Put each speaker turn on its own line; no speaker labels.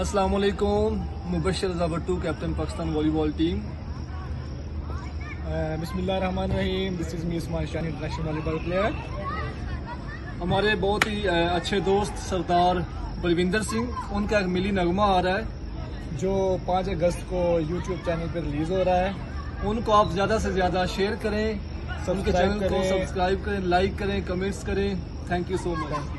अस्सलाम वालेकुम मुबशर जबट्टू कैप्टन पाकिस्तान वॉलीबॉल टीम
बिस्मिल्लाह रहीम this is me Usman Shah international volleyball player
हमारे बहुत ही uh, अच्छे दोस्त सरदार बलविंदर सिंह उनका एक मिली नगमा आ रहा है
जो पाँच अगस्त को यूट्यूब चैनल पर रिलीज़ हो रहा है।
उनको आप ज़्यादा से ज़्यादा शेयर करें
सबके
चैनल को सब्सक्राइब करें लाइक करें कमेंट्स करें। Thank you so much